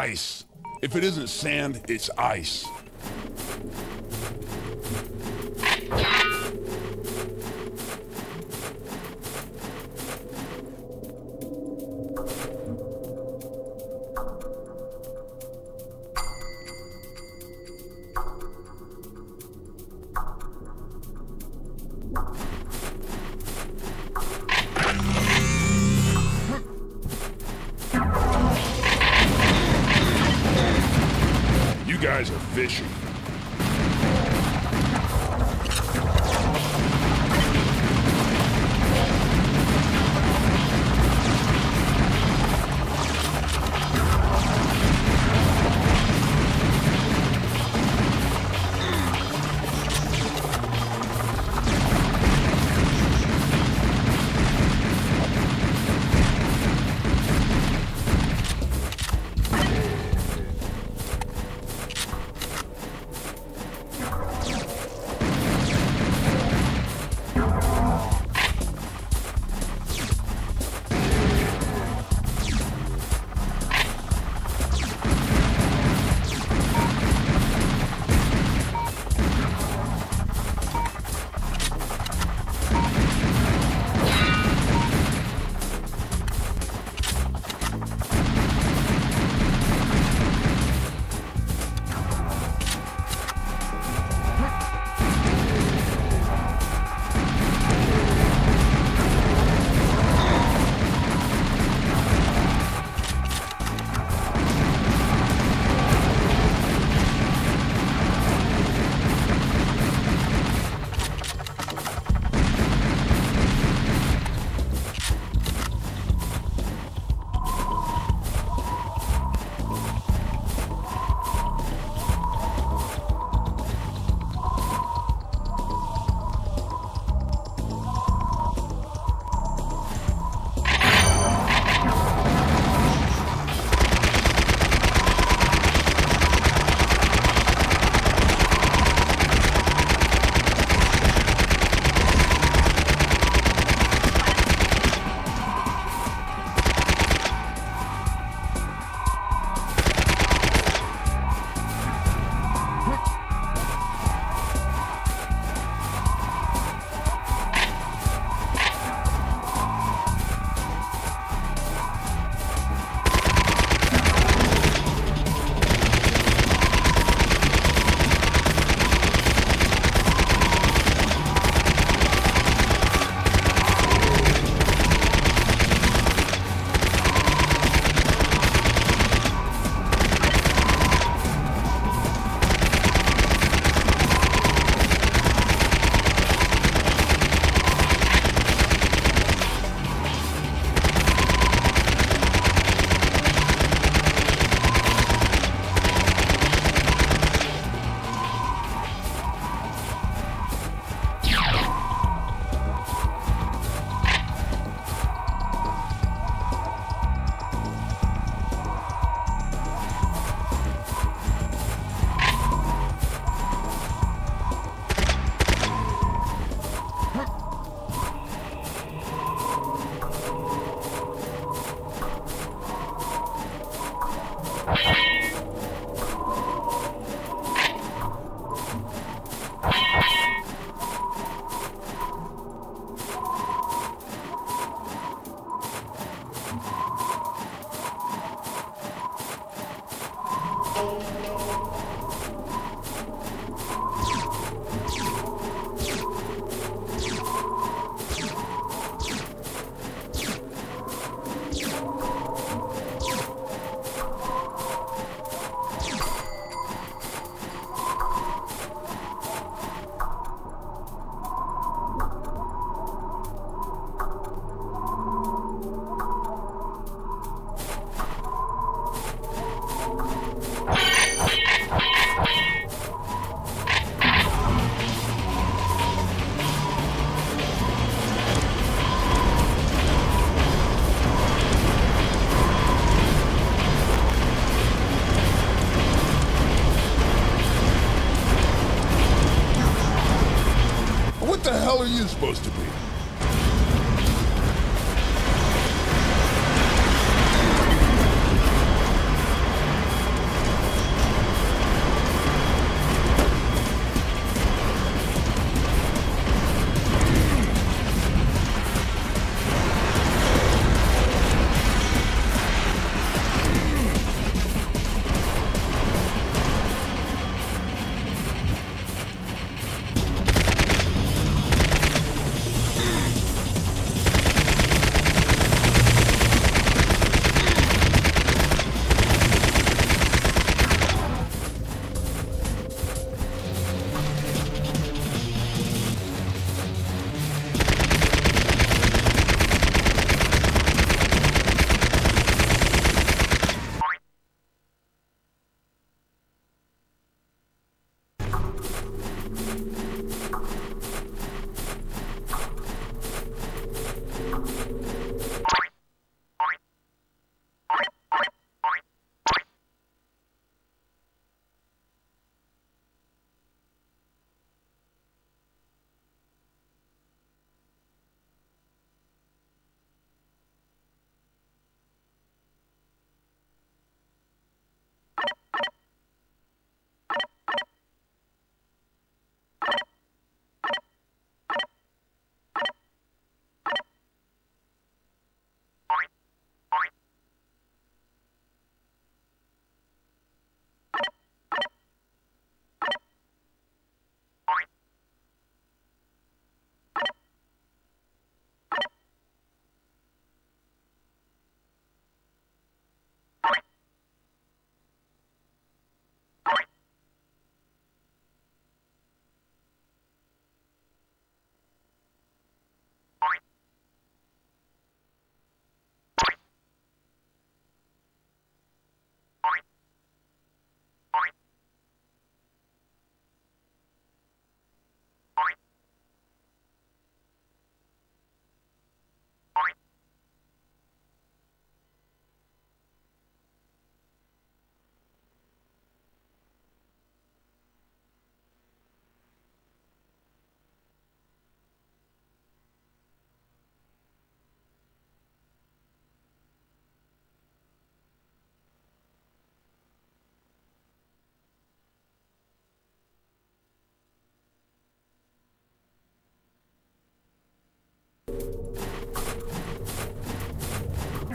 ice. If it isn't sand, it's ice.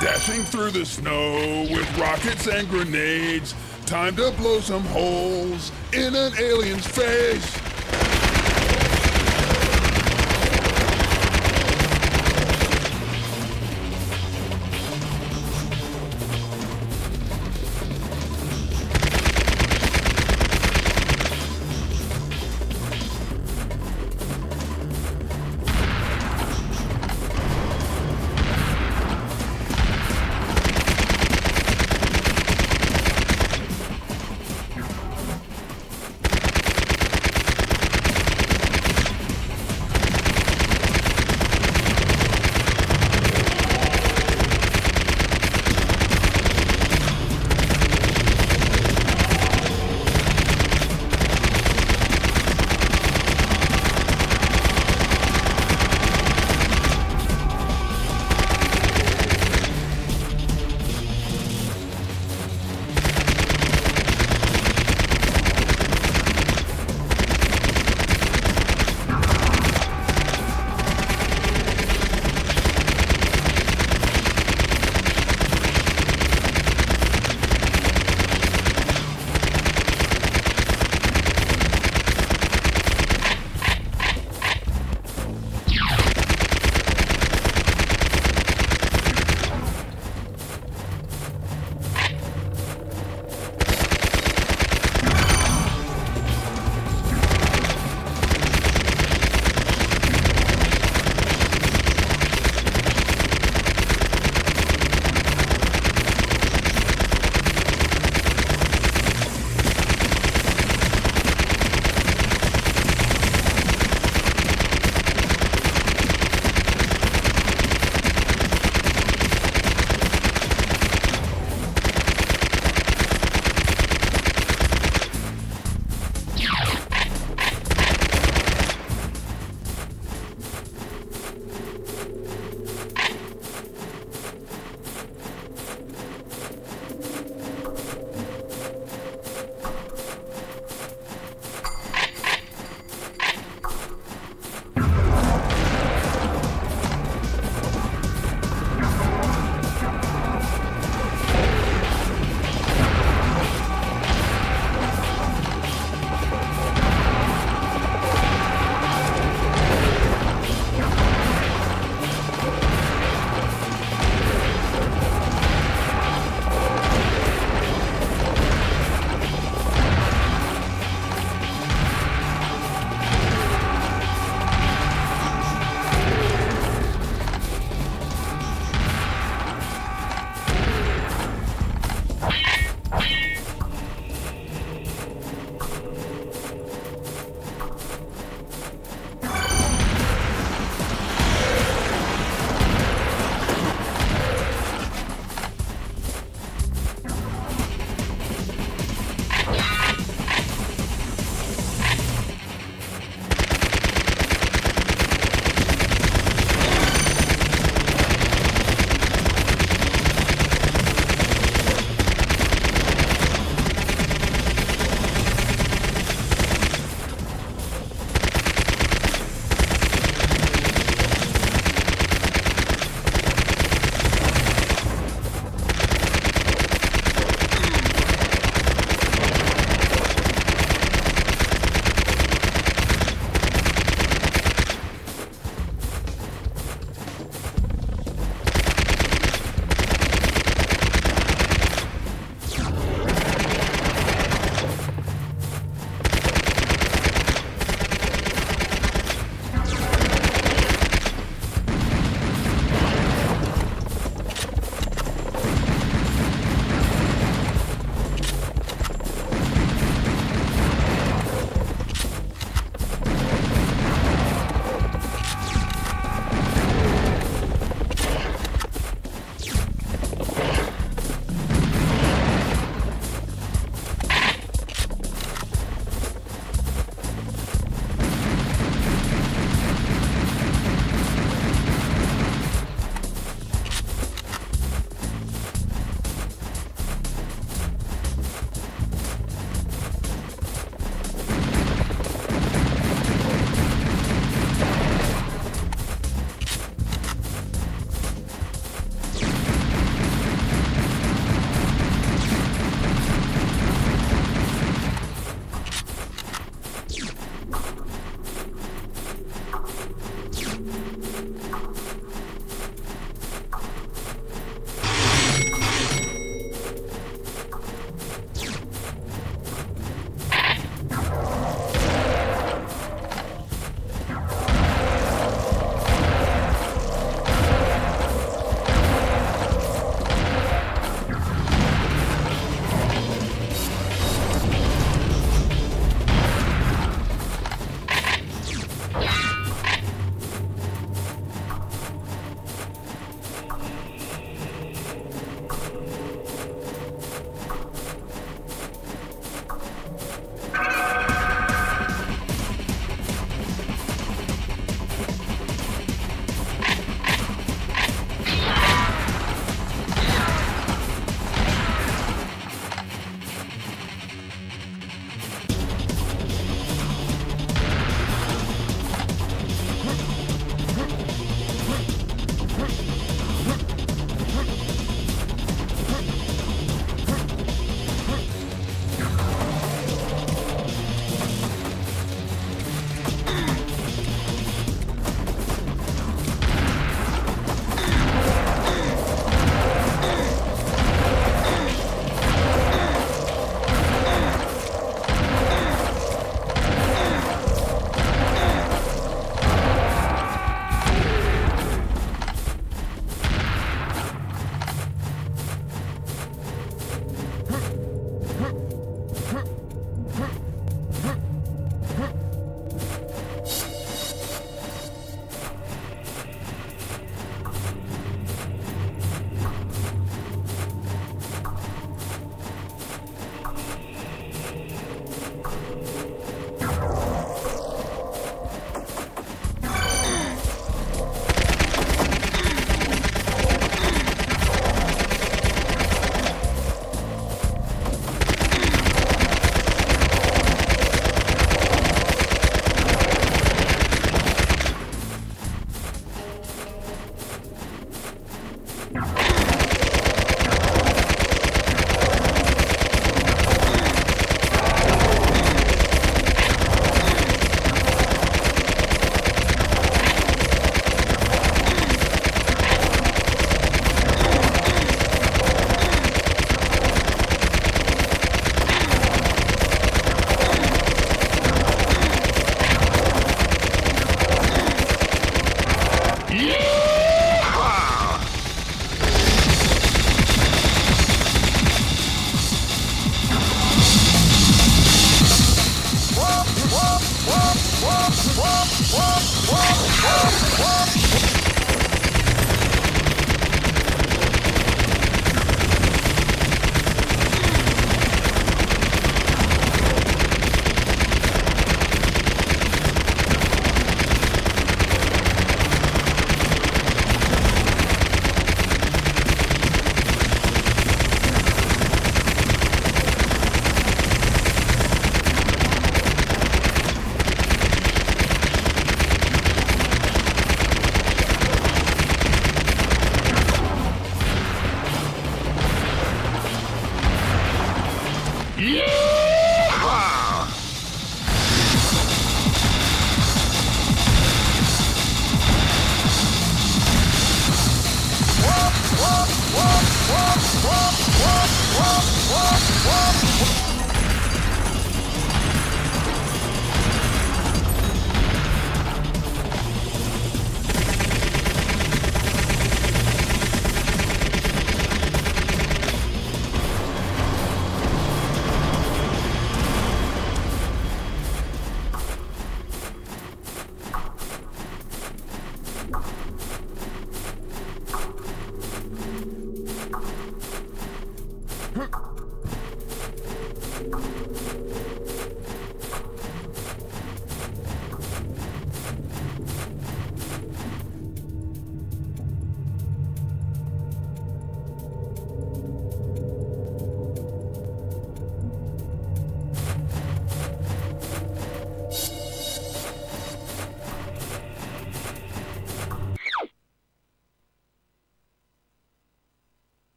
Dashing through the snow with rockets and grenades. Time to blow some holes in an alien's face.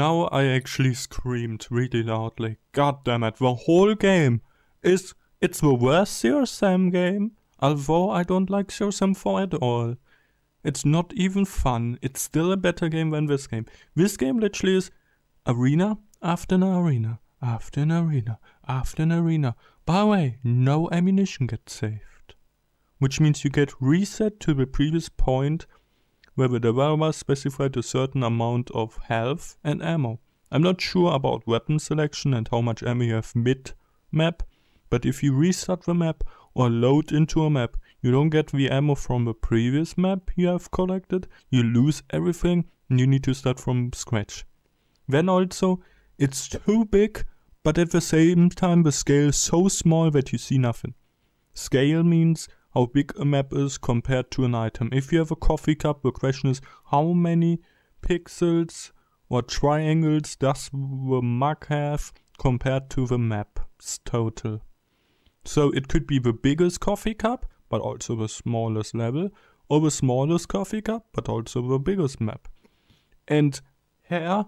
Now I actually screamed really loudly. God damn it, the whole game is it's the worst Sam game, although I don't like Sam 4 at all. It's not even fun. It's still a better game than this game. This game literally is arena after an arena, after an arena, after an arena. By the way, no ammunition gets saved. Which means you get reset to the previous point where the developer specified a certain amount of health and ammo. I'm not sure about weapon selection and how much ammo you have mid-map, but if you restart the map or load into a map, you don't get the ammo from the previous map you have collected, you lose everything and you need to start from scratch. Then also, it's too big, but at the same time the scale is so small that you see nothing. Scale means how big a map is compared to an item. If you have a coffee cup, the question is how many pixels or triangles does the mug have compared to the map's total. So it could be the biggest coffee cup, but also the smallest level, or the smallest coffee cup, but also the biggest map. And here,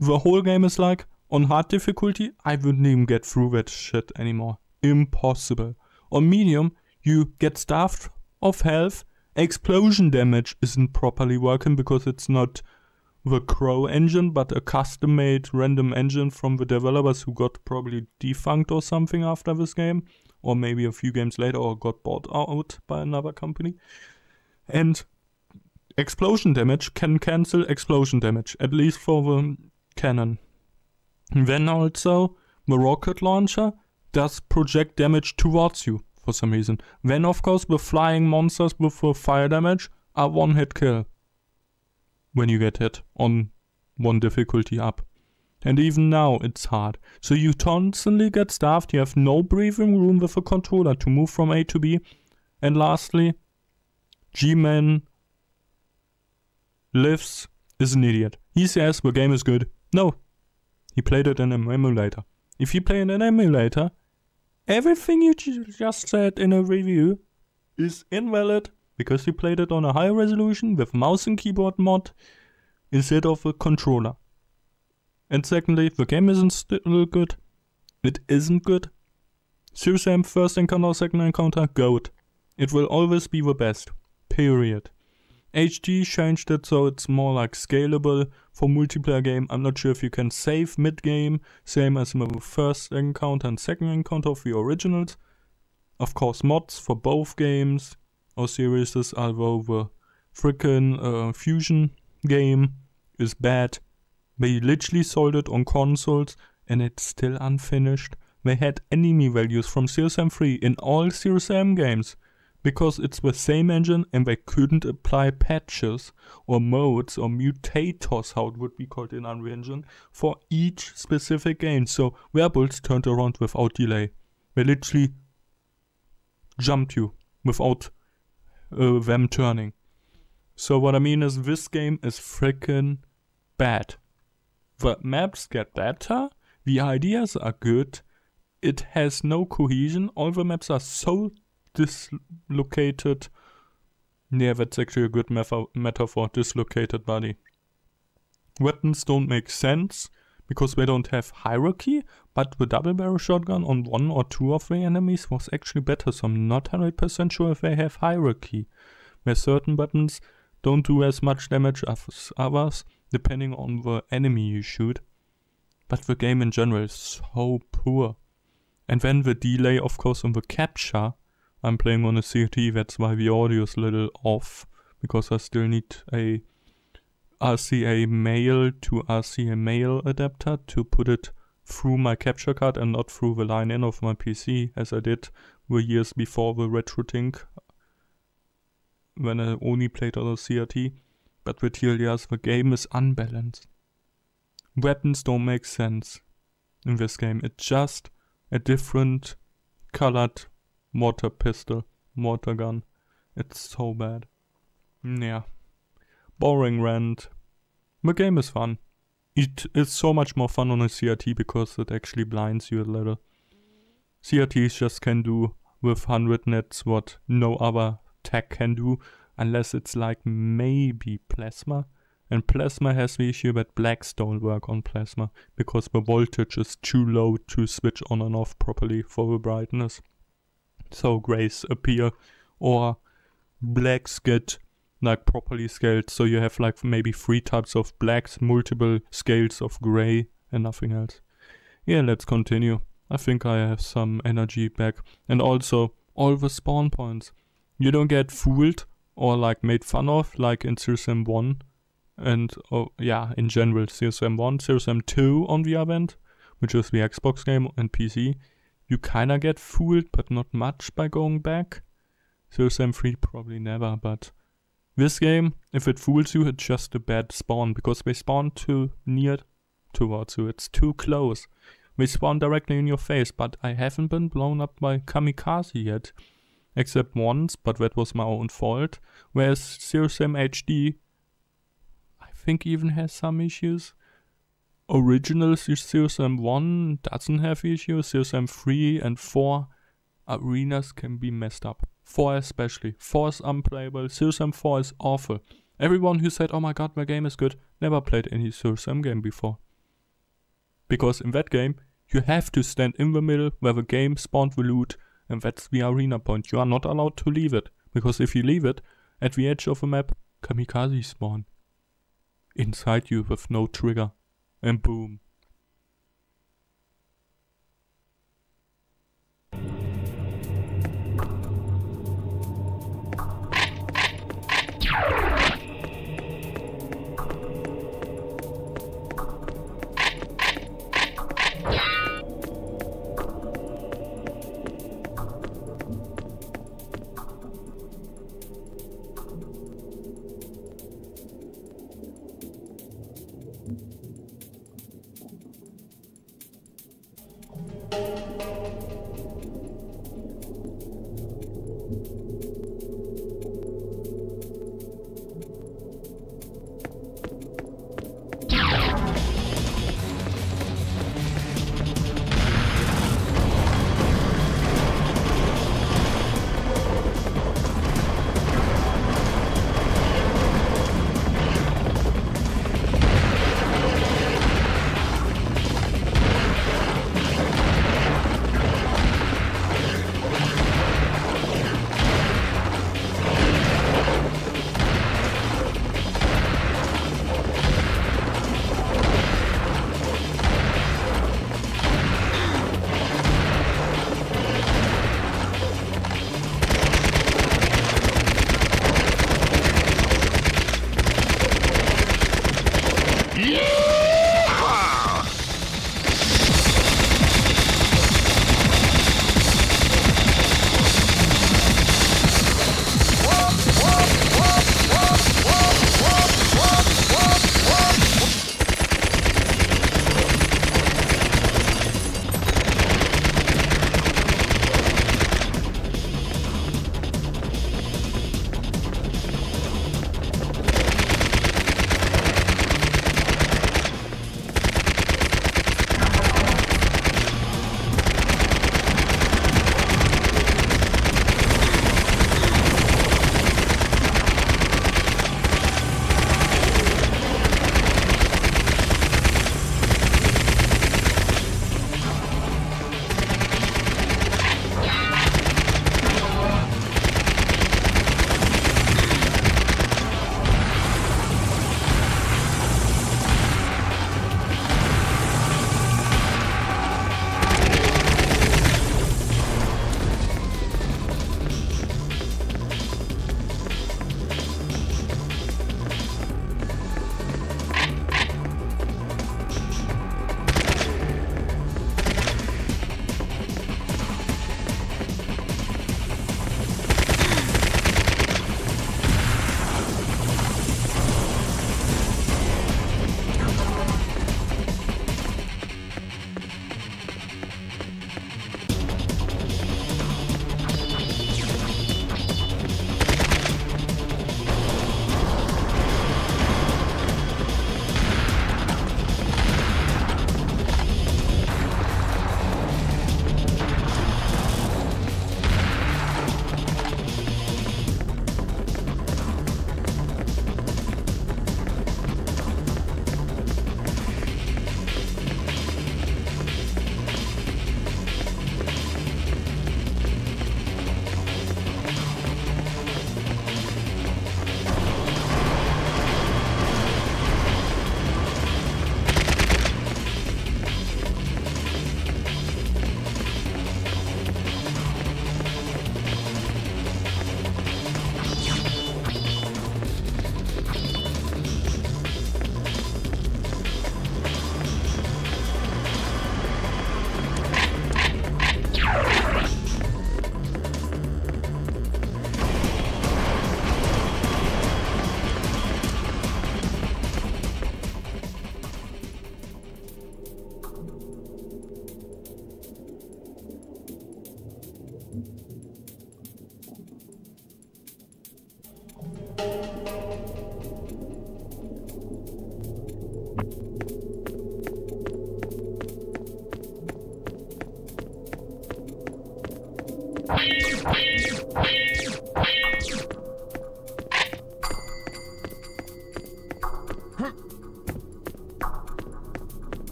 the whole game is like, on hard difficulty, I wouldn't even get through that shit anymore. Impossible. On medium, you get starved of health. Explosion damage isn't properly working because it's not the Crow engine, but a custom made random engine from the developers who got probably defunct or something after this game, or maybe a few games later, or got bought out by another company. And explosion damage can cancel explosion damage, at least for the cannon. Then also, the rocket launcher does project damage towards you for some reason. Then of course the flying monsters with the fire damage are one hit kill. When you get hit on one difficulty up. And even now it's hard. So you constantly get starved, you have no breathing room with a controller to move from A to B. And lastly, G-Man lives is an idiot. He says the game is good. No. He played it in an emulator. If you play in an emulator, everything you just said in a review is invalid because you played it on a high resolution with mouse and keyboard mod instead of a controller. And secondly, the game isn't still good. It isn't good. Seriously, first encounter, second encounter, goat. It will always be the best. Period. HD changed it so it's more like scalable for multiplayer game. I'm not sure if you can save mid-game, same as the first encounter and second encounter of the originals. Of course mods for both games or series, although the freaking uh, Fusion game is bad. They literally sold it on consoles and it's still unfinished. They had enemy values from CSM 3 in all CSM games because it's the same engine and they couldn't apply patches or modes or mutators, how it would be called in Unreal Engine, for each specific game. So Werewolves turned around without delay. They literally jumped you without uh, them turning. So what I mean is this game is freaking bad. The maps get better, the ideas are good, it has no cohesion, all the maps are so dislocated. Yeah, that's actually a good metaphor, dislocated body. Weapons don't make sense because they don't have hierarchy, but the double barrel shotgun on one or two of the enemies was actually better, so I'm not 100% sure if they have hierarchy. Where certain weapons don't do as much damage as others, depending on the enemy you shoot. But the game in general is so poor. And then the delay, of course, on the capture I'm playing on a CRT, that's why the audio is a little off, because I still need a RCA male to RCA male adapter to put it through my capture card and not through the line in of my PC, as I did the years before the RetroTink, when I only played on a CRT. But with TLDRs, the game is unbalanced. Weapons don't make sense in this game. It's just a different colored mortar pistol, mortar gun. It's so bad. Yeah. Boring rant. The game is fun. It is so much more fun on a CRT because it actually blinds you a little. CRTs just can do with 100 nits what no other tech can do unless it's like maybe plasma. And plasma has the issue that blacks don't work on plasma because the voltage is too low to switch on and off properly for the brightness so grays appear or blacks get like properly scaled. So you have like maybe three types of blacks multiple scales of gray and nothing else. Yeah let's continue. I think i have some energy back. And also all the spawn points. You don't get fooled or like made fun of like in CSM 1 and oh yeah in general CSM 1 CSM 2 on the other end which is the xbox game and pc you kinda get fooled, but not much by going back. CSM 3 probably never, but this game, if it fools you, it's just a bad spawn, because they spawn too near towards you, it's too close. They spawn directly in your face, but I haven't been blown up by Kamikaze yet. Except once, but that was my own fault. Whereas CSM HD, I think even has some issues original CSM 1 doesn't have issues, CSM 3 and 4 arenas can be messed up. 4 especially. 4 is unplayable, CSM 4 is awful. Everyone who said, oh my god, my game is good, never played any CSM game before. Because in that game, you have to stand in the middle where the game spawned the loot, and that's the arena point. You are not allowed to leave it, because if you leave it, at the edge of the map, kamikaze spawn. Inside you with no trigger and boom.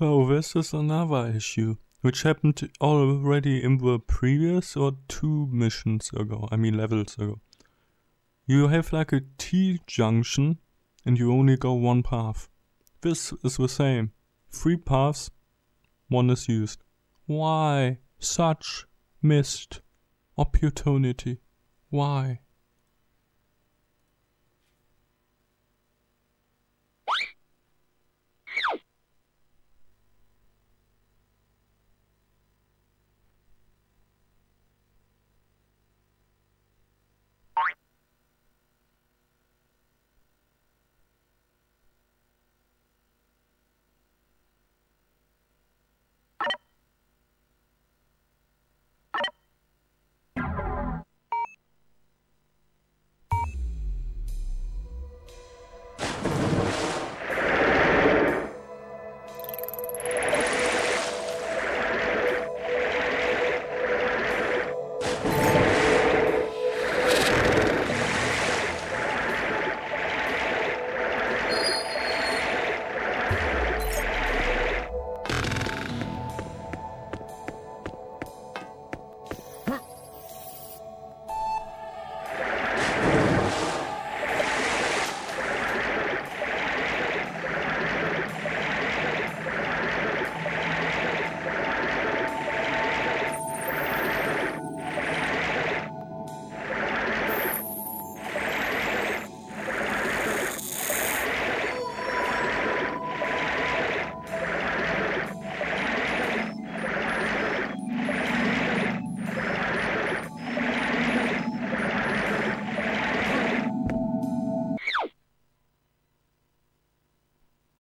So this is another issue, which happened already in the previous or two missions ago, I mean levels ago. You have like a T-junction and you only go one path. This is the same. Three paths, one is used. Why such missed opportunity? Why?